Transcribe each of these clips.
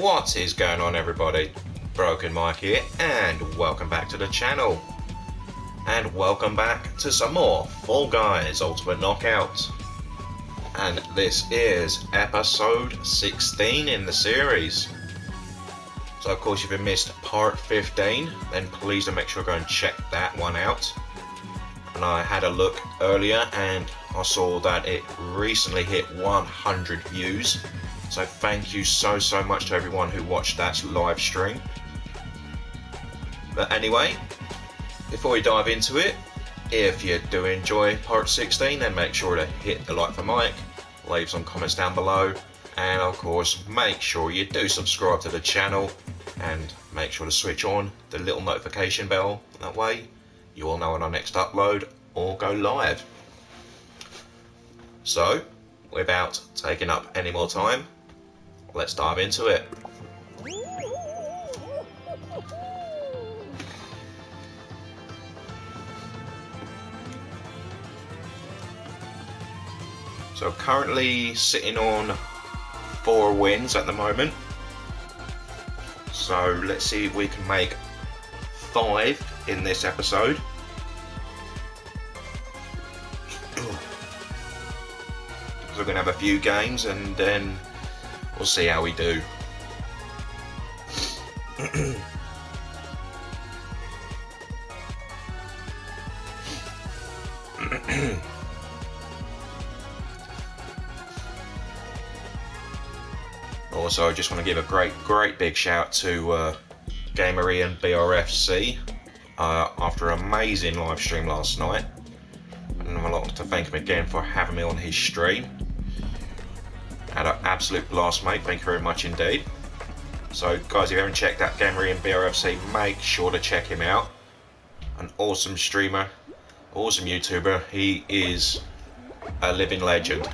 What is going on everybody? Broken Mike here and welcome back to the channel. And welcome back to some more Fall Guys Ultimate Knockout. And this is episode 16 in the series. So of course if you missed part 15 then please do make sure to go and check that one out. And I had a look earlier and I saw that it recently hit 100 views. So thank you so so much to everyone who watched that live stream. But anyway, before we dive into it, if you do enjoy part 16 then make sure to hit the like for Mike, leave some comments down below and of course make sure you do subscribe to the channel and make sure to switch on the little notification bell that way you will know when our next upload or go live. So, without taking up any more time, let's dive into it. So currently sitting on four wins at the moment. So let's see if we can make five in this episode. So we're going to have a few games and then we'll see how we do. also, I just want to give a great, great big shout to uh, BRFC uh, after an amazing live stream last night. And I'd like to thank him again for having me on his stream. Had an absolute blast, mate. Thank you very much indeed. So, guys, if you haven't checked out Gamer and BRFC, make sure to check him out. An awesome streamer, awesome YouTuber. He is a living legend.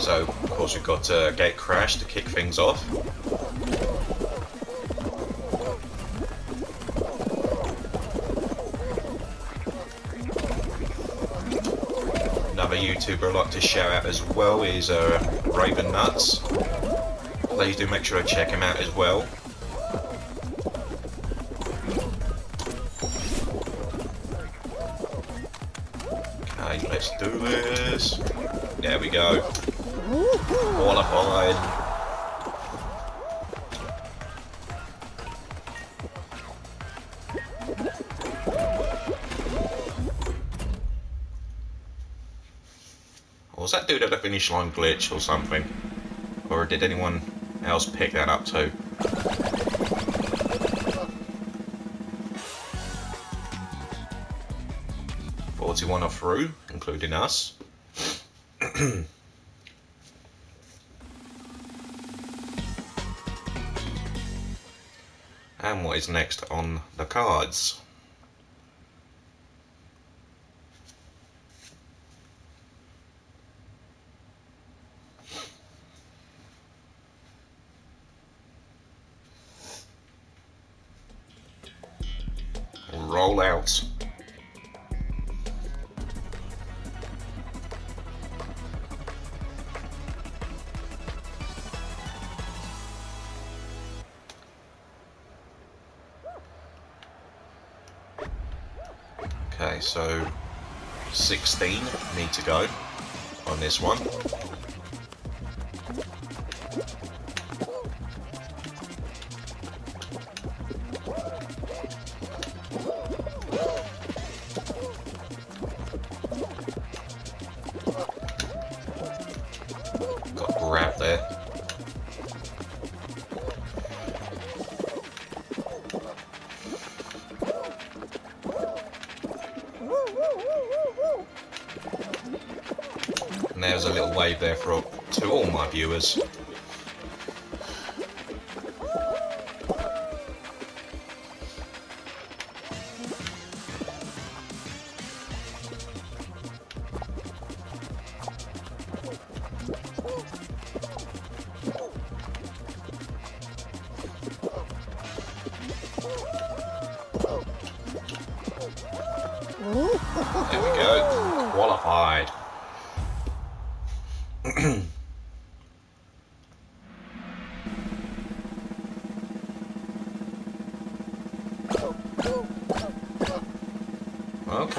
So, of course, we've got uh, Gate Crash to kick things off. YouTuber I'd like to shout out as well is uh, Raven Nuts. Please do make sure to check him out as well. Finish line glitch or something? Or did anyone else pick that up too? Forty-one are through, including us. and what is next on the cards? Okay, so 16 need to go on this one. All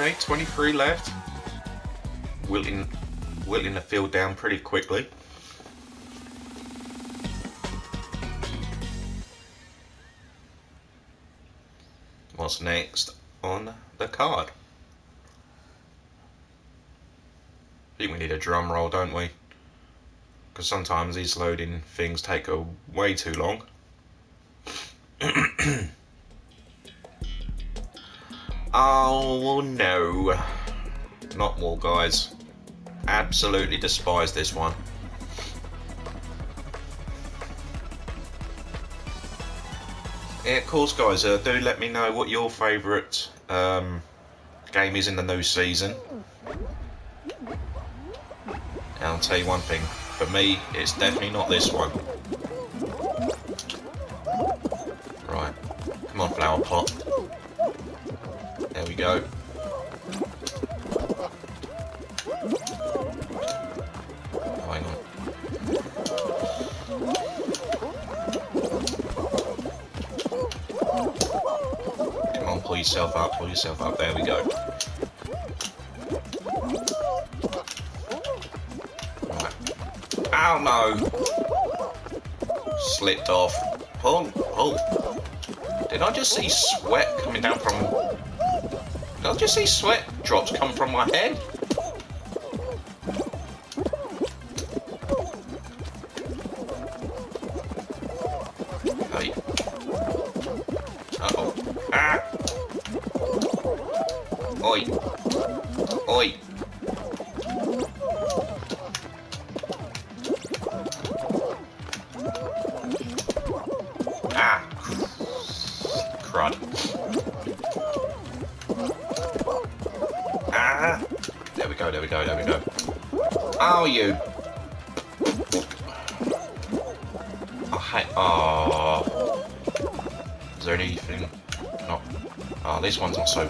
Okay, 23 left. Wilting, wilting the field down pretty quickly. What's next on the card? I think we need a drum roll, don't we? Because sometimes these loading things take a way too long. oh no. Not more guys. Absolutely despise this one. Yeah, of course guys, uh, do let me know what your favourite um, game is in the new season. And I'll tell you one thing, for me, it's definitely not this one. Right, come on flower pot. Go. Oh. Come on, pull yourself up, pull yourself up, there we go. Ow, oh, no! Slipped off. Pull, pull. Did I just see sweat coming down from... Did I just see sweat drops come from my head? There we go, there we go, there we go. Oh, you! I hate... Oh. Is there anything... No. Oh, ah, this one's not so...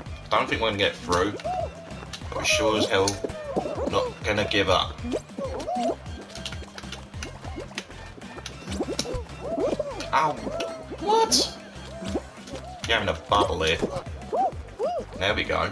I Don't think we're gonna get through. But we sure as hell not gonna give up. Ow! What? You're having a bubble here. There we go.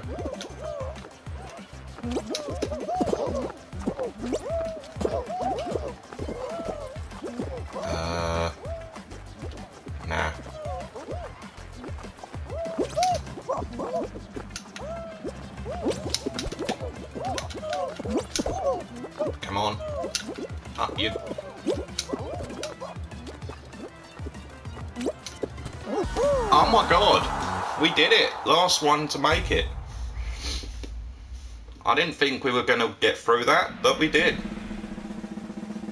Last one to make it. I didn't think we were going to get through that, but we did.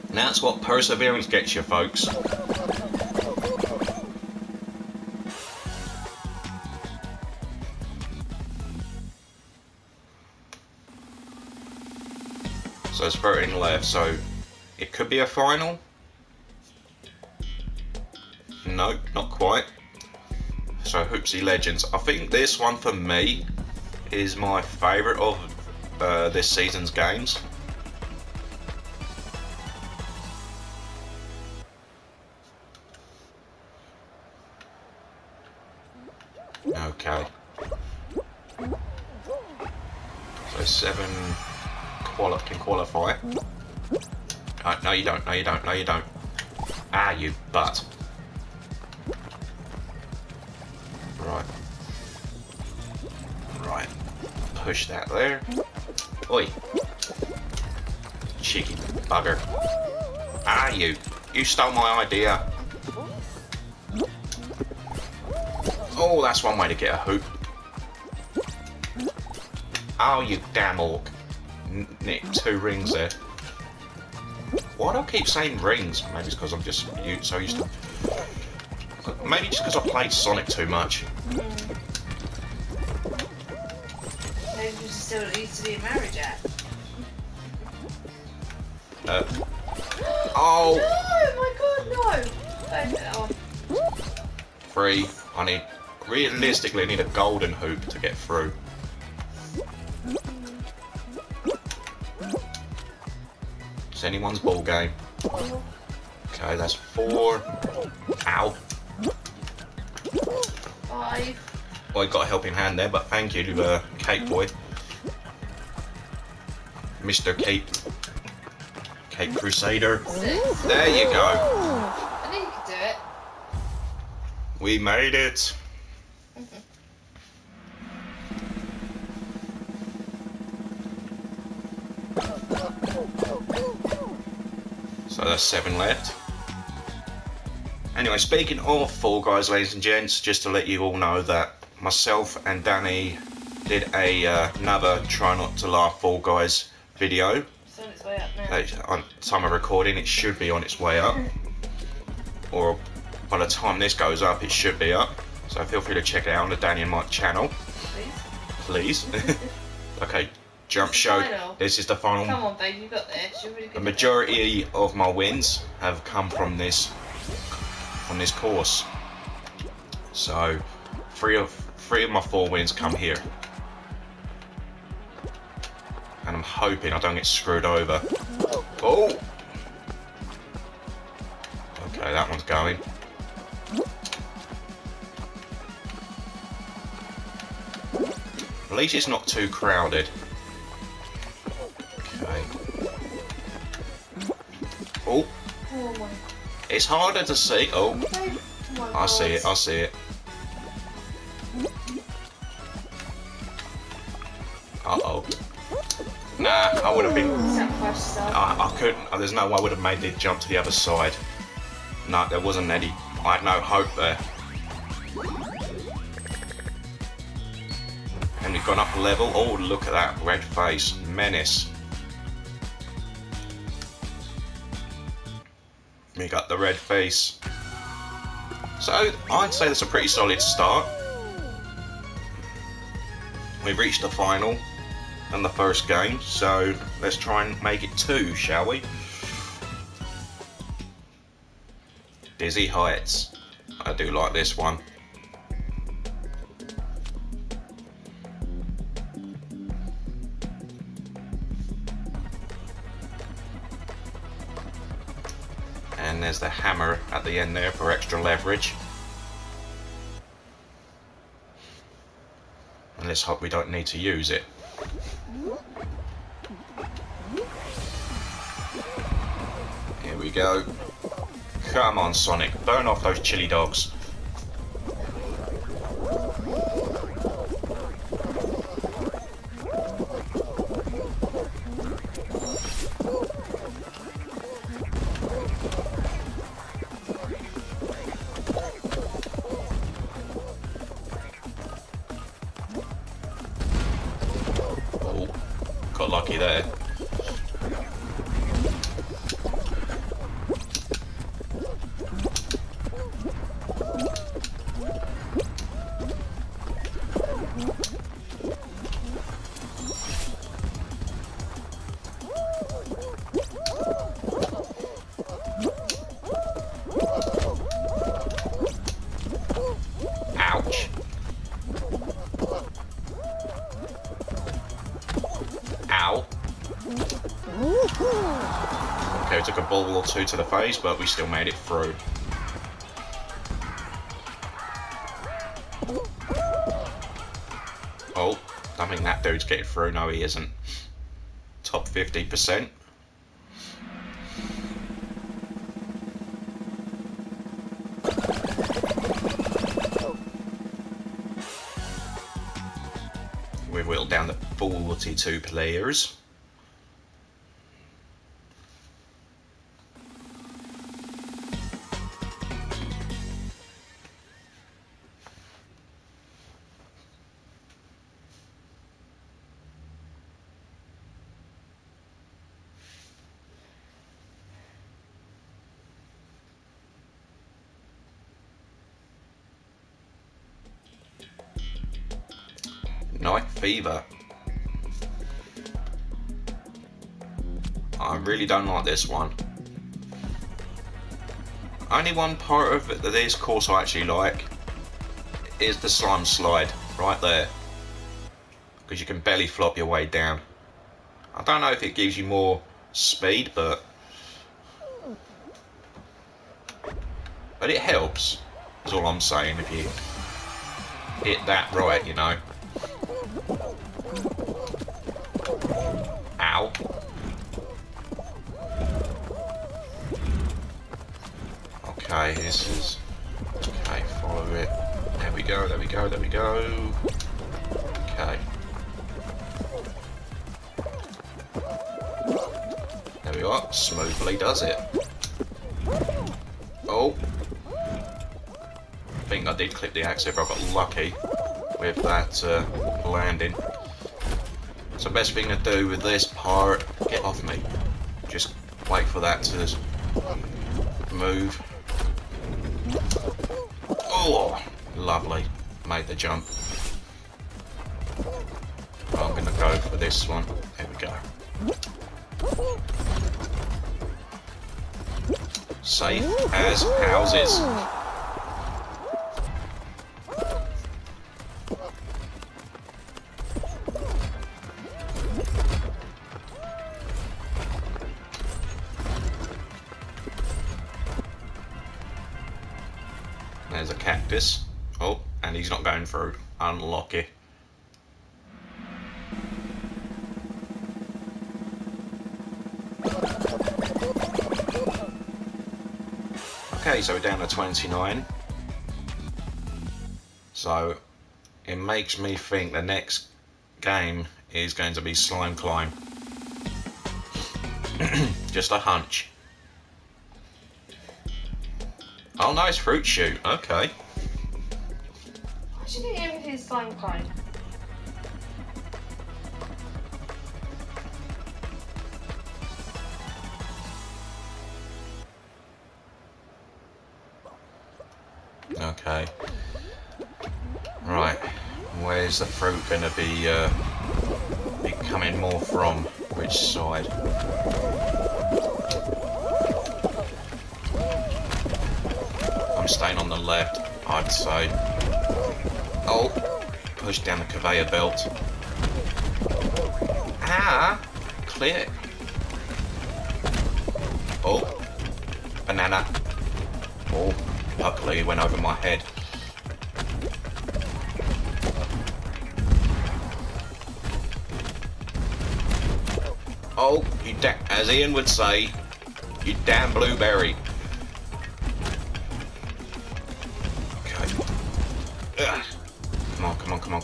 And that's what perseverance gets you, folks. So it's 13 left, so it could be a final. Legends. I think this one for me is my favourite of uh, this season's games. Okay. So seven quali can qualify. Oh, no you don't, no you don't, no you don't. Ah, you butt. Right. Right. Push that there. Oi. Cheeky bugger. Ah, you. You stole my idea. Oh, that's one way to get a hoop. Oh, you damn orc. Nick, two rings there. Why do I keep saying rings? Maybe it's because I'm just so used to... Maybe just because I played Sonic too much. You still needs to be married yet. Uh, oh, No, my god, no! Don't get that off. three. I need... Realistically, I need a golden hoop to get through. It's anyone's ball game. Okay, that's four. Ow. Five. I got a helping hand there, but thank you to uh, Cape Boy. Mr. Cape. Cape Crusader. There you go. I think you could do it. We made it. So that's seven left. Anyway, speaking of Fall Guys, ladies and gents, just to let you all know that myself and Danny did a uh, another Try Not to Laugh Fall Guys video. It's on its way up now. On time of recording, it should be on its way up, or by the time this goes up, it should be up. So feel free to check it out on the Danny and Mike channel, Please. please. okay, jump show. Final. This is the final. Come on, babe, you got this. Really good. The majority of my wins have come from this from this course. So three of three of my four wins come here. I'm hoping I don't get screwed over. Oh! Okay, that one's going. At least it's not too crowded. Okay. Oh. Oh it's harder to see. Oh. Oh I see it, I see it. I would have been. I, I couldn't. Uh, there's no way I would have made the jump to the other side. No, there wasn't any. I had no hope there. And we've gone up a level. Oh, look at that red face. Menace. We got the red face. So, I'd say that's a pretty solid start. We've reached the final and the first game, so let's try and make it two, shall we? Dizzy Heights. I do like this one. And there's the hammer at the end there for extra leverage. And let's hope we don't need to use it. Here we go. Come on, Sonic. Burn off those chili dogs. Two to the face, but we still made it through. Oh, I think that dude's getting through. No, he isn't. Top 50%. We've whittled down to 42 players. Knight Fever. I really don't like this one. Only one part of this course I actually like is the slime slide right there. Because you can belly flop your way down. I don't know if it gives you more speed, but but it helps. Is all I'm saying. If you hit that right, you know. Okay. Okay, follow it. There we go, there we go, there we go. Okay. There we are, smoothly does it. Oh. I think I did clip the axe if I got lucky with that uh, landing. So best thing to do with this part, get off me. Just wait for that to move. Oh, lovely. Made the jump. I'm gonna go for this one. There we go. Safe as houses. Unlucky. Okay, so we're down to 29. So it makes me think the next game is going to be Slime Climb. Just a hunch. Oh, nice Fruit Chute. Okay. Okay. Right. Where's the fruit going to be, uh, be coming more from? Which side? I'm staying on the left, I'd say. Oh, push down the conveyor belt. Ah, clear. Oh, banana. Oh, luckily it went over my head. Oh, you as Ian would say, you damn blueberry.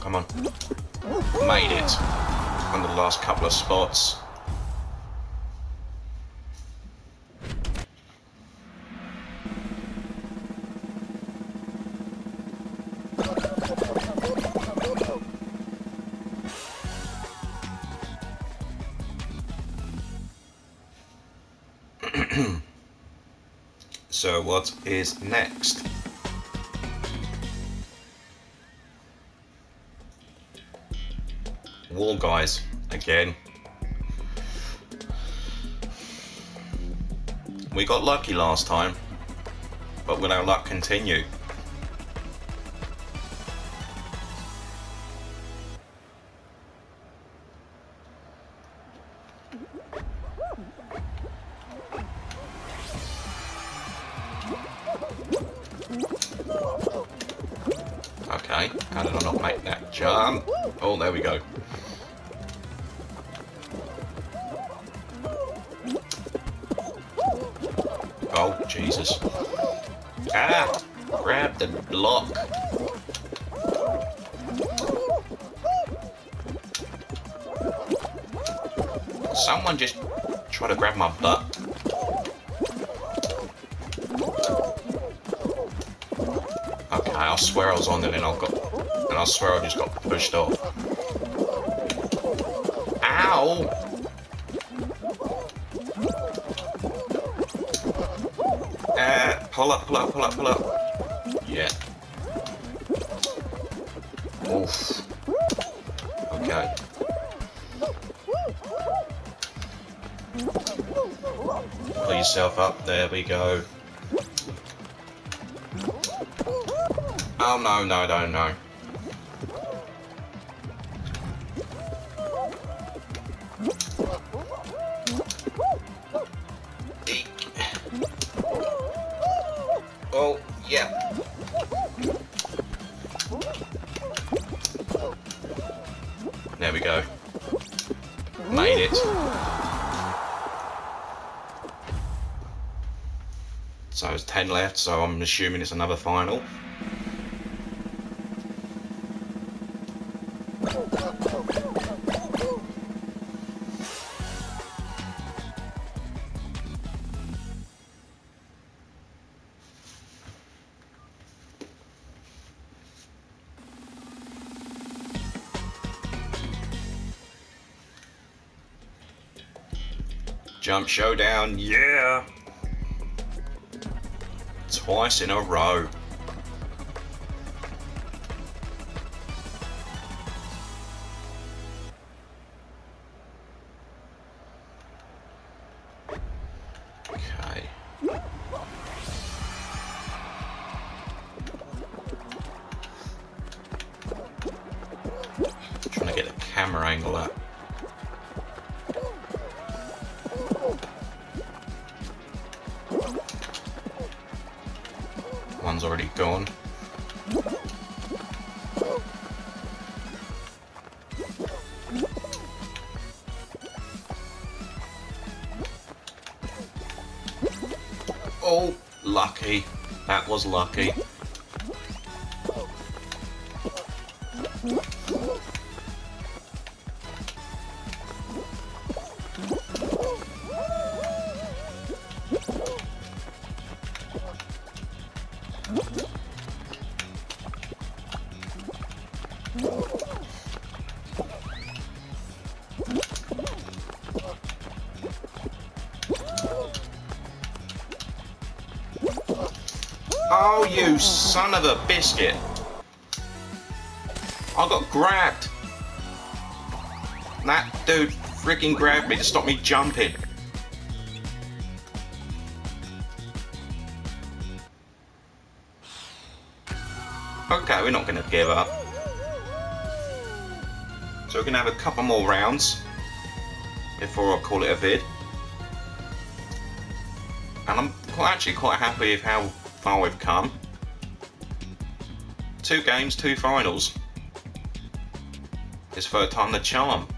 Come on. Made it. On the last couple of spots. So what is next? Wall guys, again. We got lucky last time, but will our luck continue? Okay, how did I not make that jump? Oh, there we go. Try to grab my butt. Okay, I swear I was on it and I got, and I swear I just got pushed off. Ow! Uh, pull up, pull up, pull up, pull up. Up, there we go. Oh no, no, no, no. So it's 10 left, so I'm assuming it's another final. Jump Showdown, yeah! Twice in a row. Was lucky. Son of a biscuit! I got grabbed! That dude freaking grabbed me to stop me jumping. Okay, we're not going to give up. So we're going to have a couple more rounds before I call it a vid. And I'm quite, actually quite happy with how far we've come. Two games, two finals. It's third time the charm.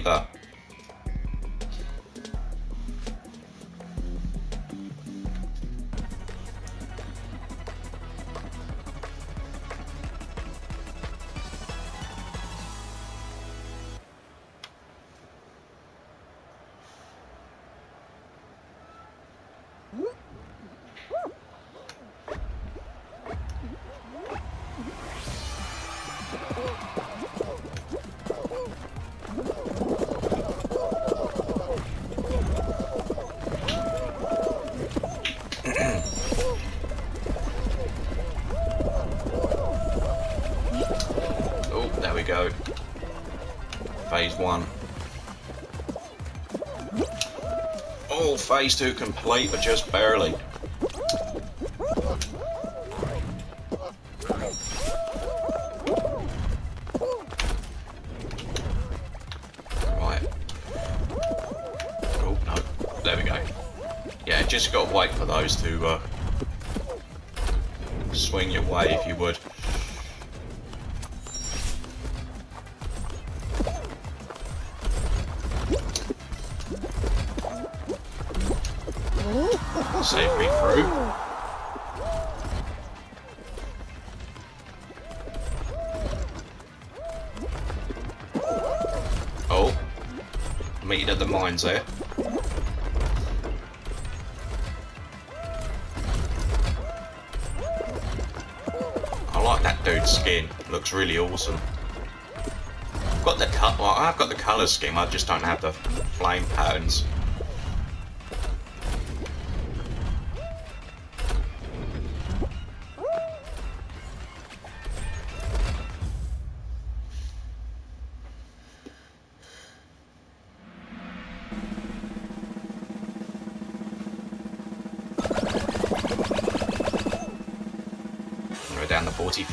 Knight Oh, phase two complete, but just barely. Right. Oh, no. There we go. Yeah, just got to wait for those to uh, swing your way, if you would. I like that dude's skin. Looks really awesome. I've got the cut. Well, I've got the color scheme. I just don't have the flame patterns.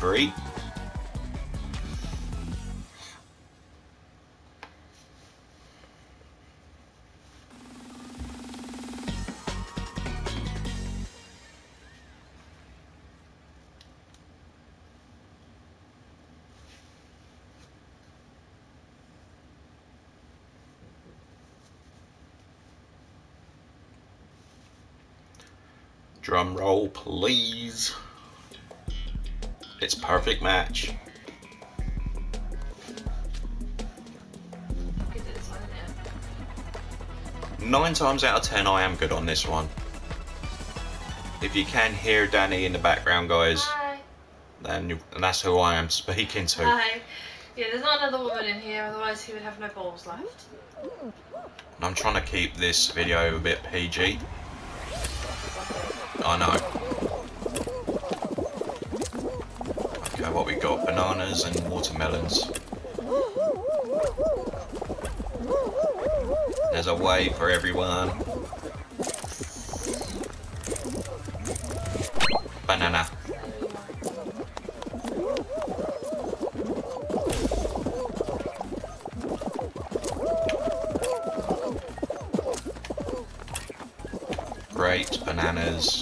43. Drum roll, please. It's perfect match. Good at this one, isn't it? Nine times out of ten, I am good on this one. If you can hear Danny in the background, guys, Hi. then you, that's who I am speaking to. Hi. Yeah, there's not another woman in here, otherwise he would have no balls left. And I'm trying to keep this video a bit PG. I know. What we got? Bananas and watermelons. There's a way for everyone. Banana. Great bananas,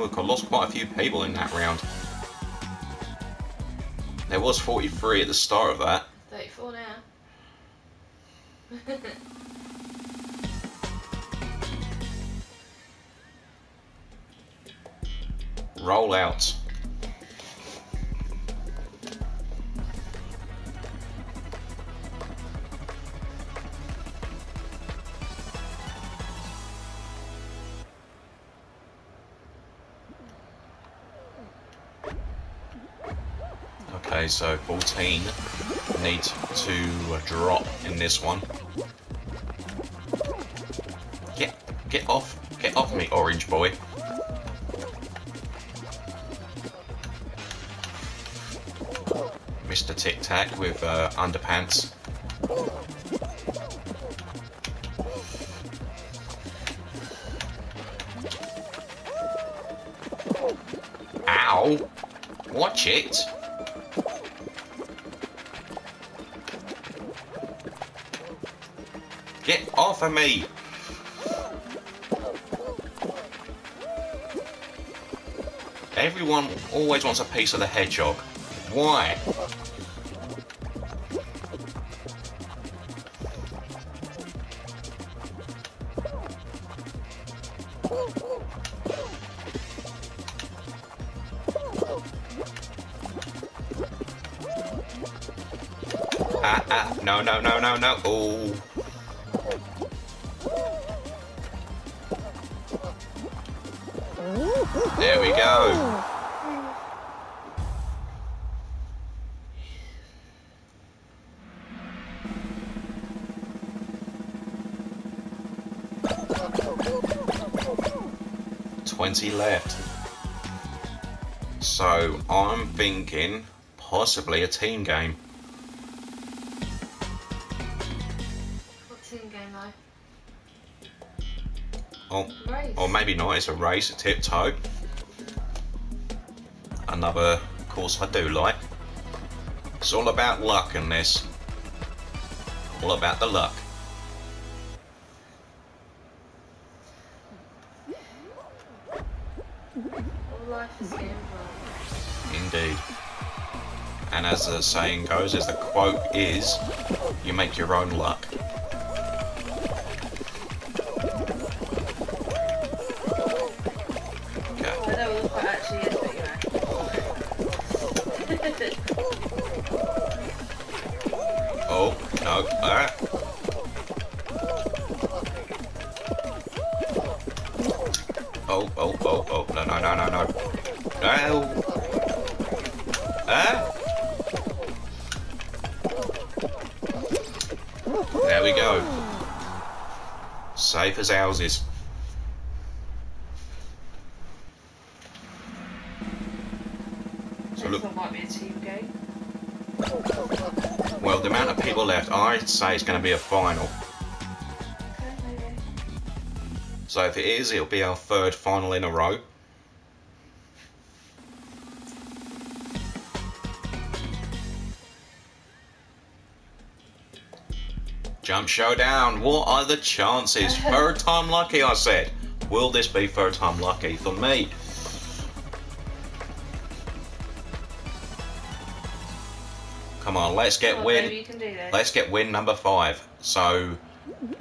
Look, I lost quite a few people in that round. There was 43 at the start of that. So 14 need to drop in this one. Get, get off, get off me, orange boy. Mr. Tic Tac with uh, underpants. Always wants a piece of the hedgehog. Why? Ah, ah, no, no, no, no, no. Oh. There we go. Twenty left. So I'm thinking possibly a team game. What team game though? Oh, Race. or maybe not. It's a race, a tiptoe. Another course I do like. It's all about luck in this. All about the luck. The saying goes, as the quote is, you make your own luck. Houses. So look, one might be a team game. well, the amount of people left, I'd say it's going to be a final. Okay. So if it is, it'll be our third final in a row. Jump showdown. What are the chances? Third time lucky, I said. Will this be third time lucky for me? Come on, let's get on, win. baby, you can do this. Let's get win number five. So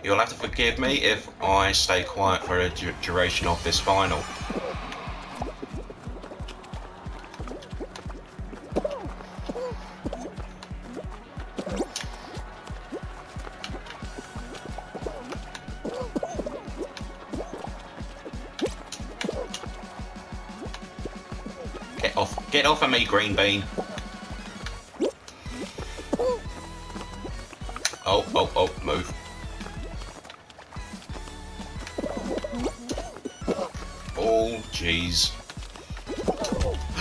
you'll have to forgive me if I stay quiet for a duration of this final. Me, green bean. Oh, oh, oh, move. Oh, jeez.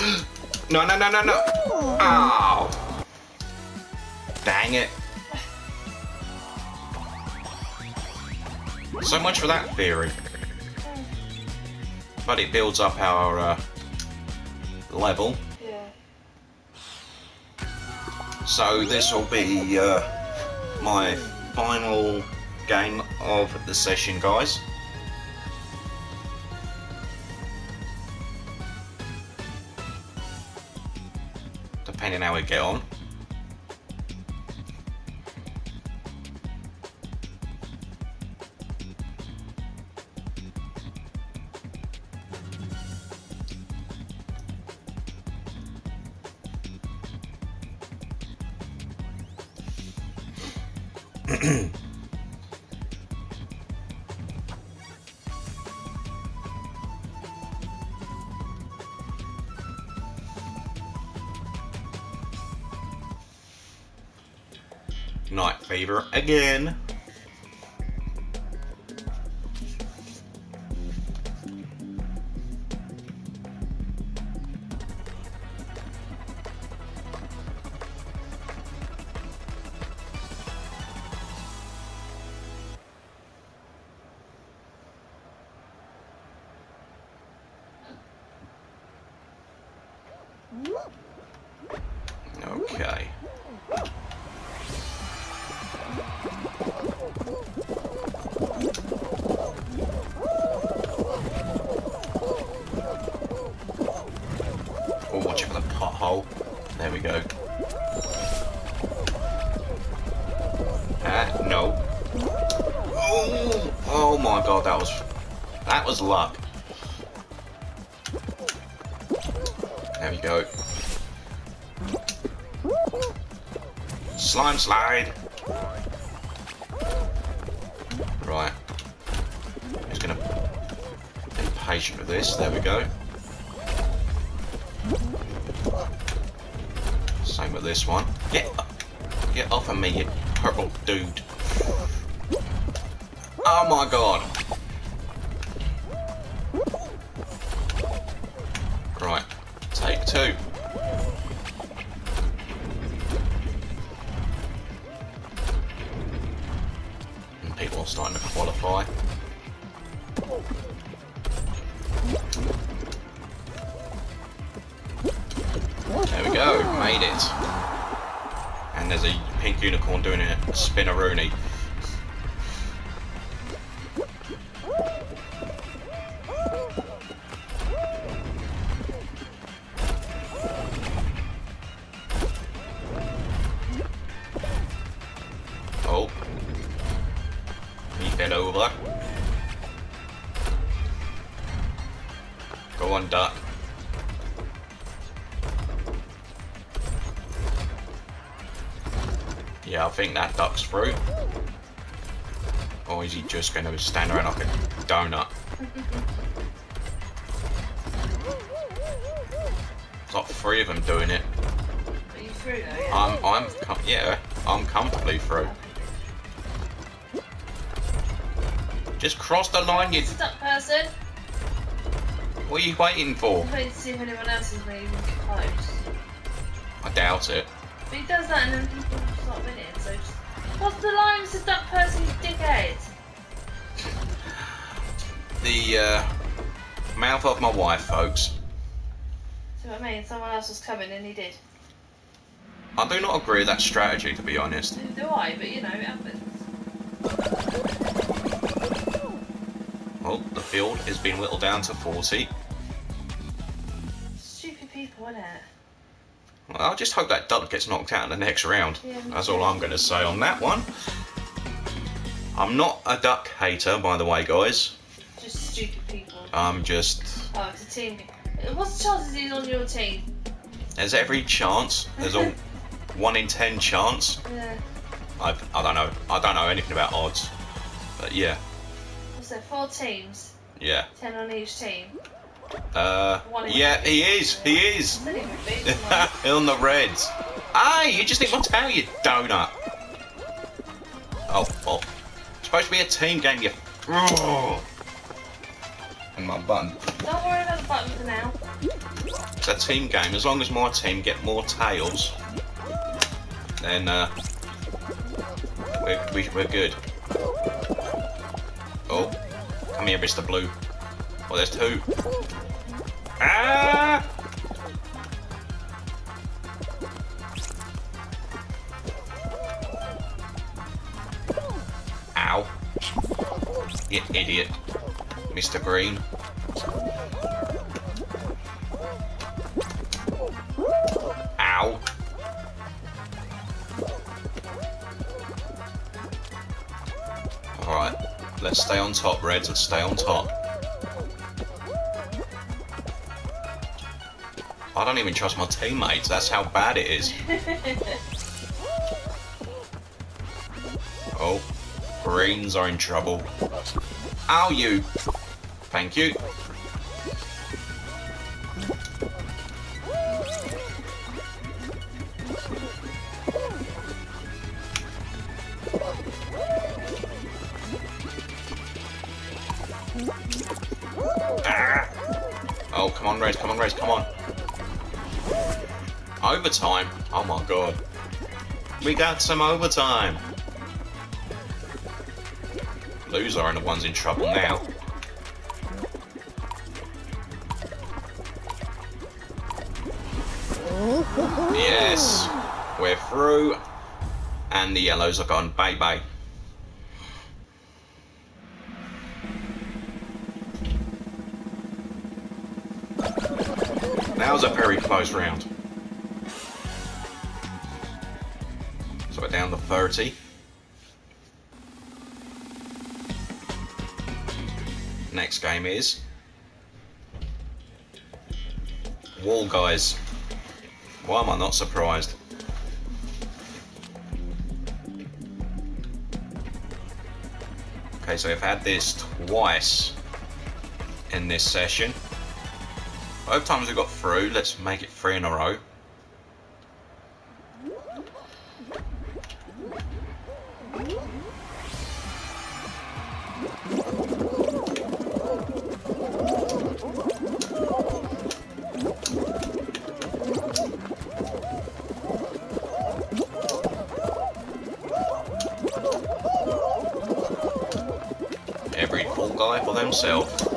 No, no, no, no, no. Ow. Dang it. So much for that theory. But it builds up our uh, level. So this will be uh, my final game of the session, guys. Depending how we get on. Knight Fever again. And there's a pink unicorn doing a spinneroonie. Think that duck's through. Or is he just going to stand around like a donut? There's like three of them doing it. Are you through though? I'm, I'm, yeah, I'm comfortably through. Just cross the line, you. Stuck person. What are you waiting for? I'm waiting to see if anyone else is maybe close. I doubt it. But he does that and then people the line, Mr. Duck person, you dickhead? The uh, mouth of my wife, folks. See what I mean? Someone else was coming and he did. I do not agree with that strategy, to be honest. Neither do I, but you know, it happens. Well, the field has been whittled down to 40. Just hope that duck gets knocked out in the next round. Yeah, That's all I'm going to say on that one. I'm not a duck hater, by the way, guys. Just stupid people. I'm just. Oh, it's a team. What's the chances he's on your team? There's every chance. There's a one in ten chance. Yeah. I've, I don't know. I don't know anything about odds. But yeah, What's there? Four teams. yeah. Ten on each team. Uh, yeah, he is. He is. Still even big. come on. the Reds. Ah, you just need my tail, you donut. Oh, well. It's supposed to be a team game, you. And my button. Don't worry about the button for now. It's a team game. As long as my team get more tails, then uh, we're, we, we're good. Oh, come here, Mr. Blue. Oh, there's two. Ah! Ow. You idiot. Mr. Green. Ow. Alright, let's stay on top, Reds. Let's stay on top. I don't even trust my teammates. That's how bad it is. Oh, Greens are in trouble. Ow, you. Thank you. We got some overtime. Loser are the ones in trouble now. Yes, we're through, and the yellows are gone. Bye bye. That was a very close round. So we're down to 30. Next game is Wall Guys. Why am I not surprised? Okay, so we've had this twice in this session. Both times we got through, let's make it three in a row. Guy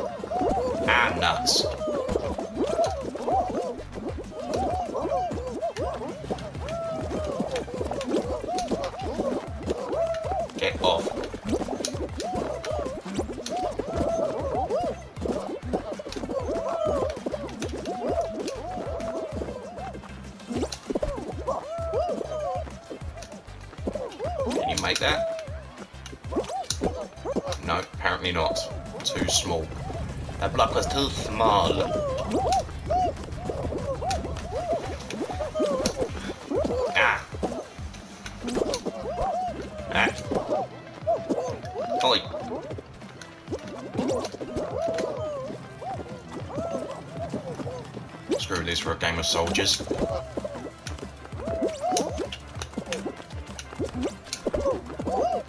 Screw this for a game of soldiers.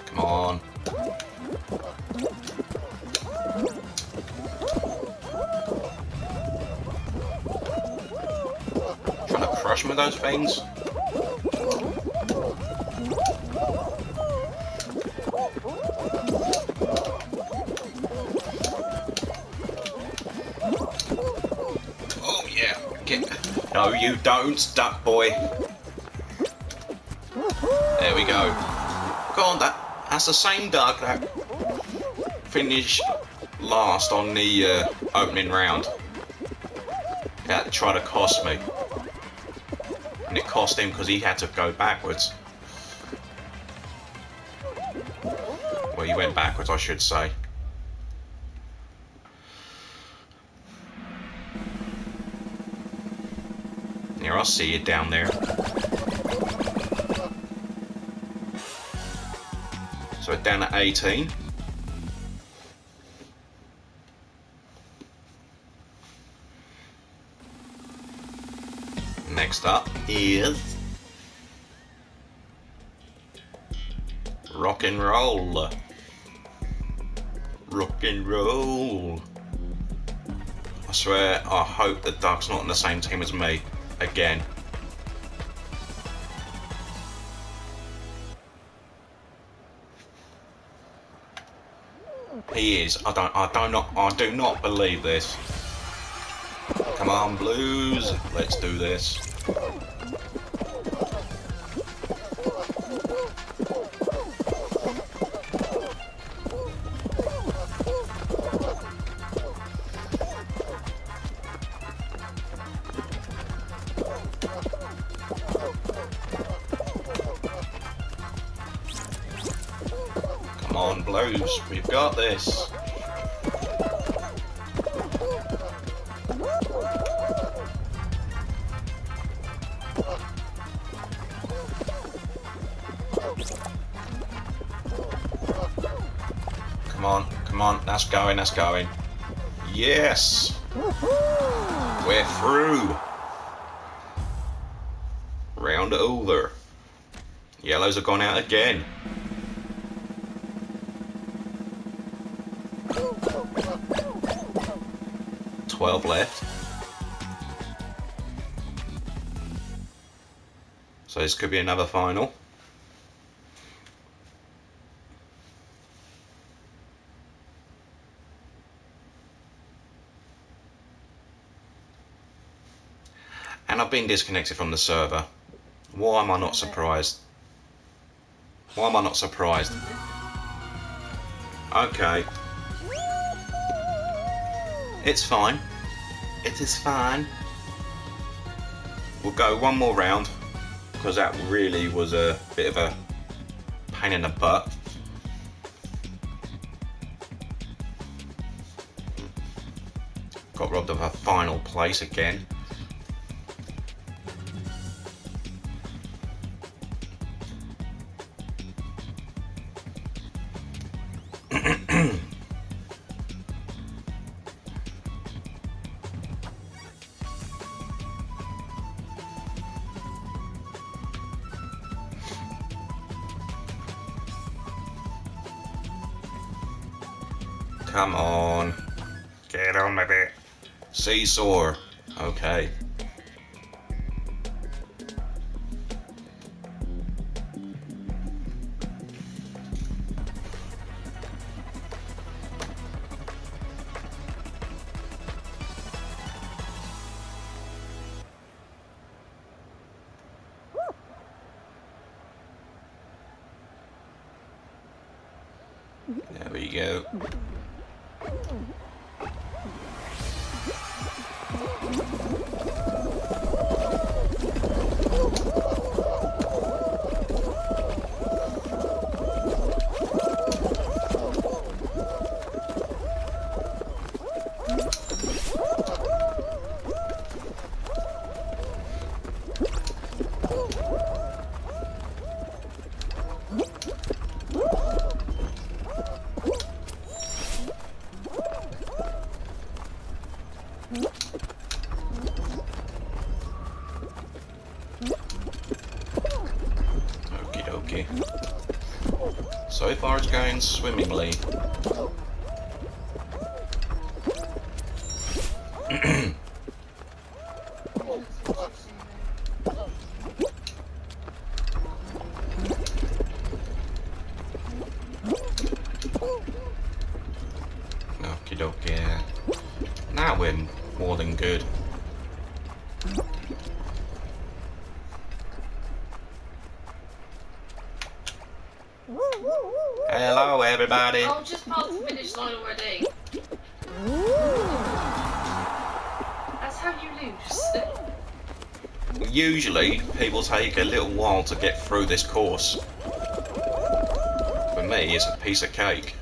Come on. Trying to crush him with those things. Don't, duck boy. There we go. Go on, that that's the same duck that finished last on the uh, opening round. That tried to cost me, and it cost him because he had to go backwards. Well, he went backwards, I should say. See you down there. So down at 18. Next up is rock and roll. Rock and roll. I swear, I hope that Doug's not on the same team as me again. He is. I don't. I don't not. I do not believe this. Come on, Blues. Let's do this. We've got this. Come on, come on. That's going, that's going. Yes! We're through. Round over. Yellows have gone out again. This could be another final. And I've been disconnected from the server. Why am I not surprised? Why am I not surprised? Okay. It's fine. It is fine. We'll go one more round because that really was a bit of a pain in the butt. Got robbed of a final place again. Come on. Get on with it. Seesaw. Okay. Swimmingly. Hello everybody. I'm just past the finish line already. That's how you lose. Usually, people take a little while to get through this course. For me, it's a piece of cake.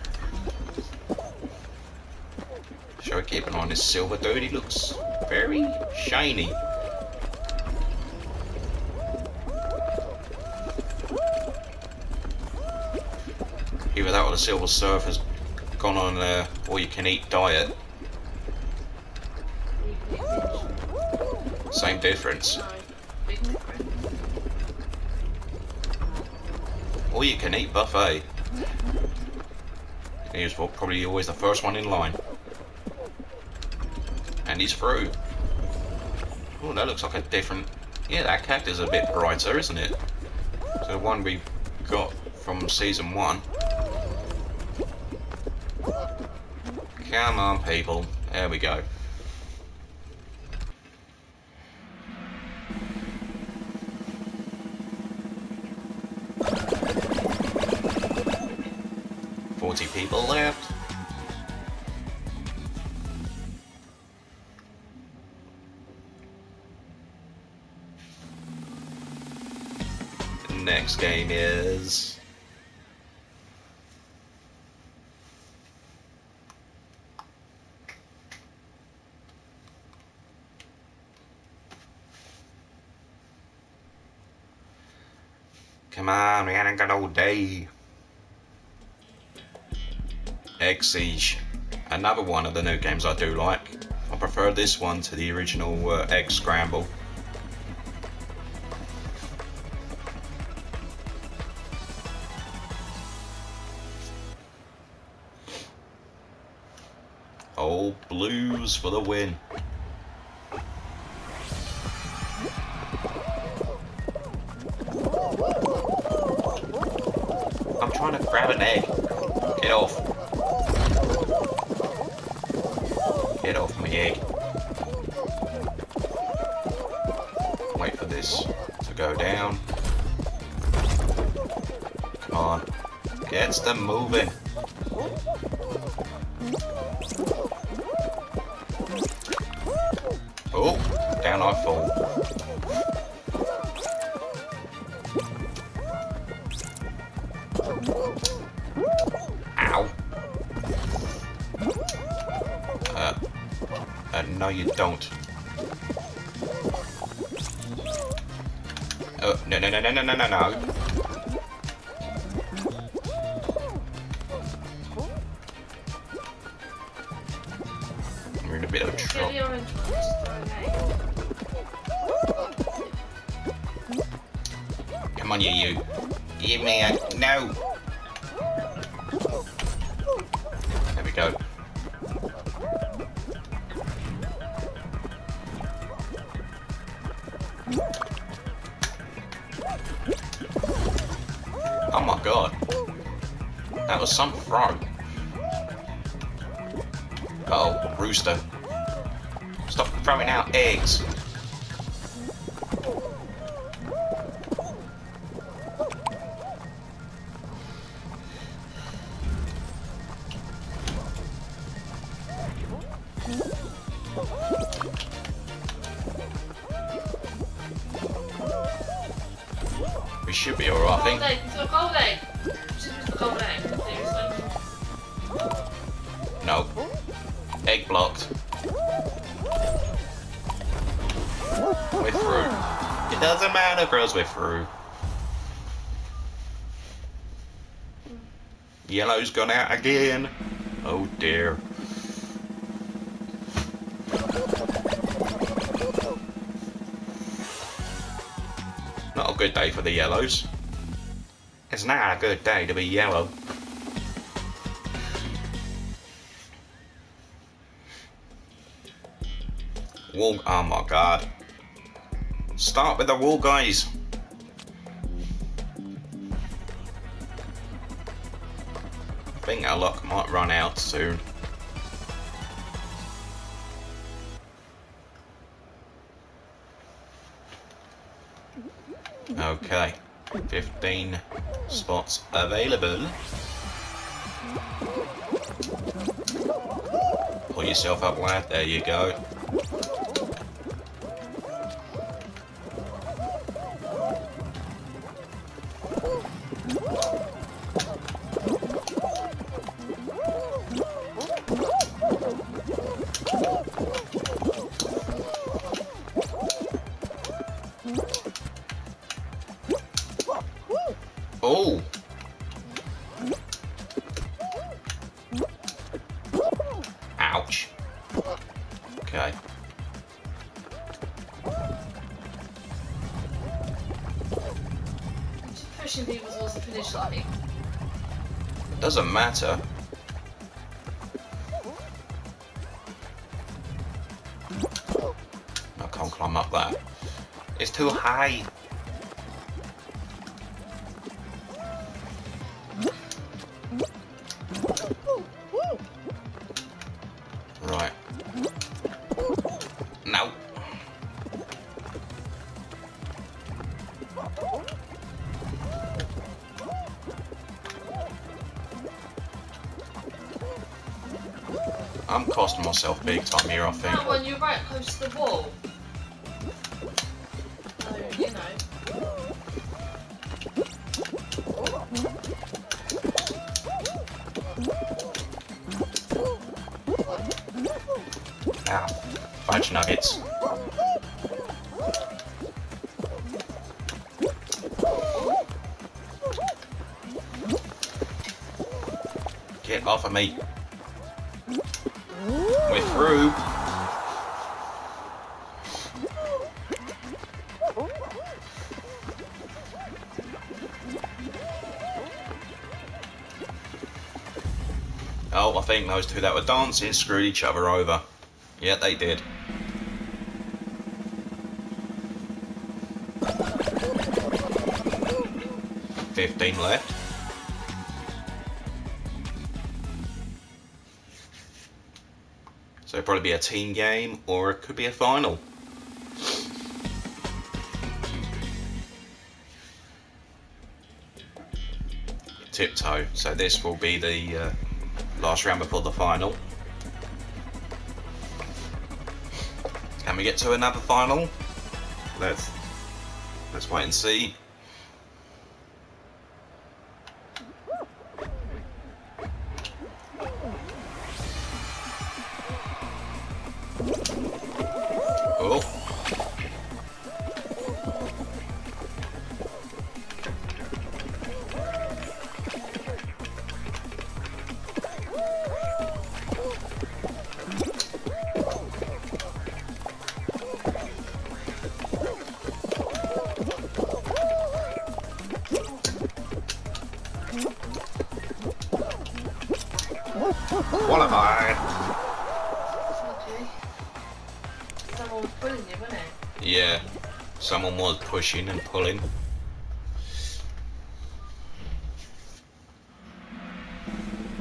Shall we keep an eye on this silver dude? He looks very shiny. Silver surf has gone on a all-you-can-eat diet. Same difference. No. All you can eat buffet. He was probably always the first one in line. And he's through. Oh, that looks like a different... Yeah, that cactus is a bit brighter, isn't it? So the one we got from season one. Come on, people. There we go. Egg Siege. Another one of the new games I do like. I prefer this one to the original uh, Egg Scramble. Oh, blues for the win. I'm trying to grab an egg. Them moving. way through. Yellow's gone out again. Oh dear. Not a good day for the yellows. It's not a good day to be yellow. Wall, oh my god. Start with the wall, guys. Our luck might run out soon. Okay, 15 spots available. Pull yourself up, lad. There you go. Finish line. Doesn't matter. I can't climb up that. It's too high. Myself big time here, I think. That one, you're right close to the wall. Two that were dancing screwed each other over. Yeah, they did. Fifteen left. So it'll probably be a team game or it could be a final. Tiptoe. So this will be the uh, last round before the final. Can we get to another final? Let's let's wait and see. Pushing and pulling.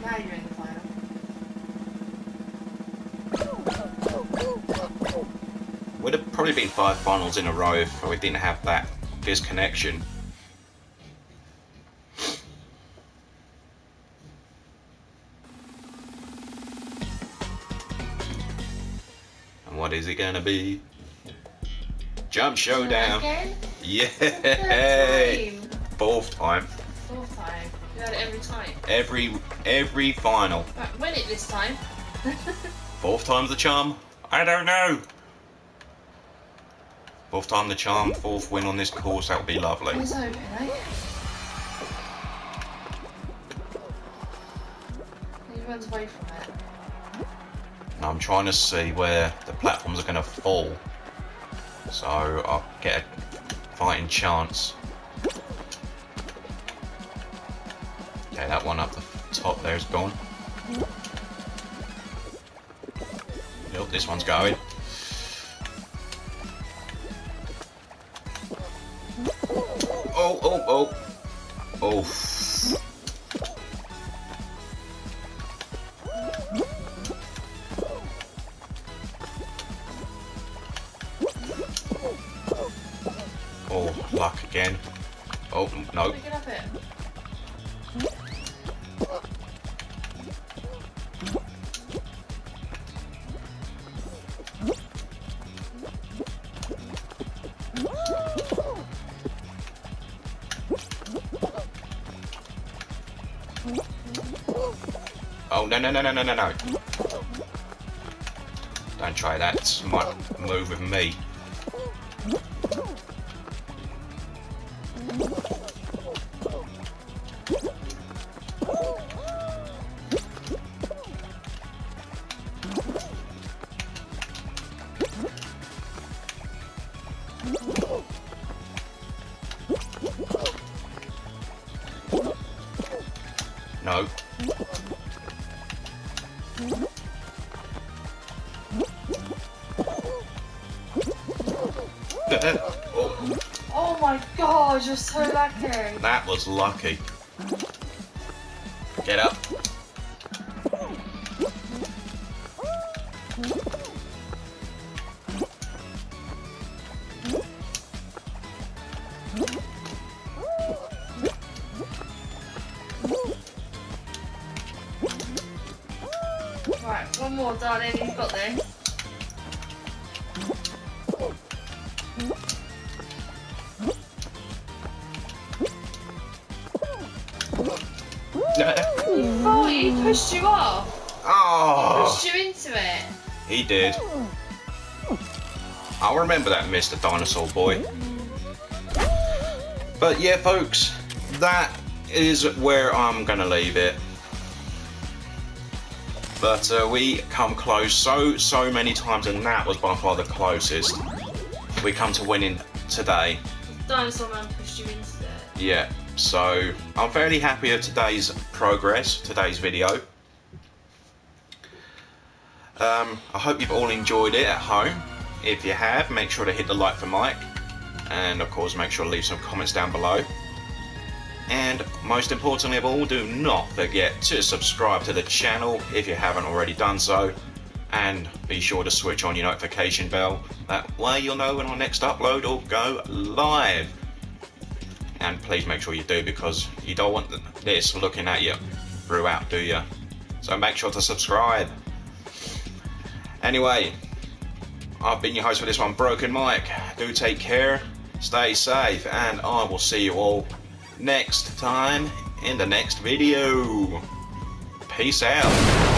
Now you're in the. Would have probably been five finals in a row if we didn't have that disconnection. And what is it gonna be? Jump showdown! Again? Yay! Time. Fourth time. Fourth time. You had it every time. Every every final. Right, win it this time. Fourth time's the charm? I don't know. Fourth time the charm, fourth win on this course, that would be lovely. It's open, eh? He runs away from it. I'm trying to see where the platforms are going to fall. So I'll get a fighting chance. Okay, that one up the top there is gone. Nope, this one's going. Oh, oh, oh. Oh. No, no, no, no, no, no. Don't try that. Might move with me. Was lucky. Get up. Right, one more, darling. You've got this. He did. I'll remember that, Mr. Dinosaur Boy. But yeah, folks, that is where I'm gonna leave it. But uh, we come close so, so many times, and that was by far the closest we come to winning today. Dinosaur Man pushed you into it. Yeah, so I'm fairly happy with today's progress, today's video. Um, I hope you've all enjoyed it at home. If you have, make sure to hit the like for Mike. And of course, make sure to leave some comments down below. And most importantly of all, do not forget to subscribe to the channel if you haven't already done so. And be sure to switch on your notification bell. That way you'll know when our next upload will go live and please make sure you do because you don't want this looking at you throughout, do you? So make sure to subscribe. Anyway, I've been your host for this one, Broken Mike. Do take care, stay safe, and I will see you all next time in the next video. Peace out.